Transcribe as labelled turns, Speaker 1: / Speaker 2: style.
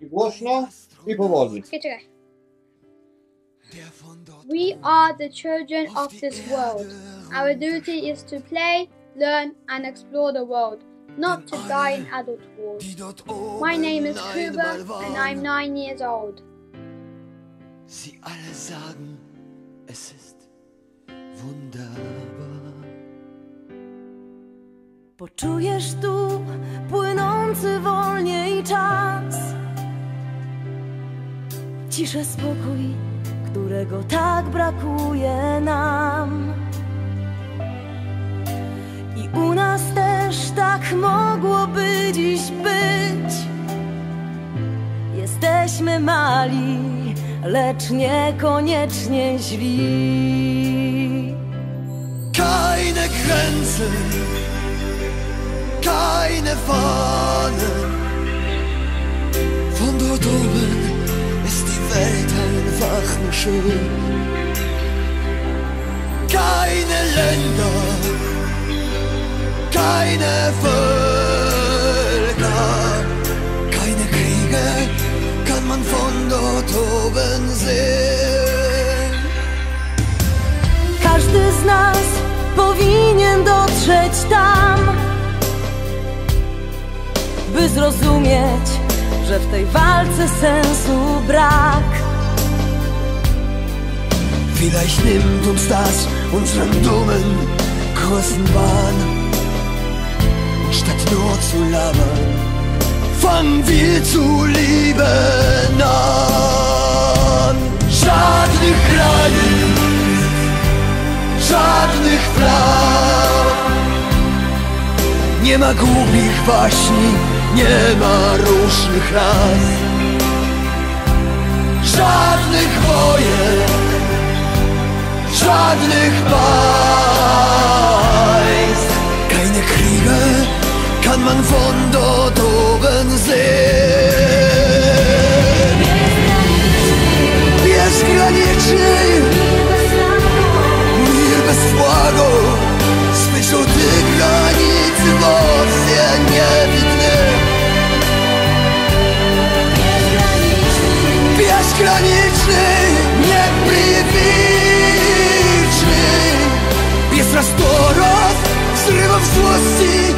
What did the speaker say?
Speaker 1: I głośno, i powoli.
Speaker 2: Okay, czekaj. We are the children of this world. Our duty is to play, learn, and explore the world, not to die in adulthood. My name is Kuba, and I'm nine years old.
Speaker 3: Sie alle sagen, es ist wunderbar.
Speaker 4: Poczujesz tu płynący wolniej czas. Ciszę, spokój, którego tak brakuje nam. I u nas też tak mogłoby dziś być. Jesteśmy mali, lecz niekoniecznie źli.
Speaker 3: Keine Grenzen, keine Fahnen. Keine Länder, keine Völker, keine Kriege kann man von dort oben sehen.
Speaker 4: Każdy z nas powinien dotrzeć tam, by zrozumieć, że w tej walce sensu brak.
Speaker 3: Vielleicht nimmt uns das unseren dummen großen Bahn. Statt nur zu labern, fangen wir zu lieben an. Żadnych granic, żadnych praw. Nie ma głupich waśni, nie ma różnych raz. Żadnych wojen żadnych państw. Keine Kriege kann man von dort oben sehen. Bezgraniczny fosse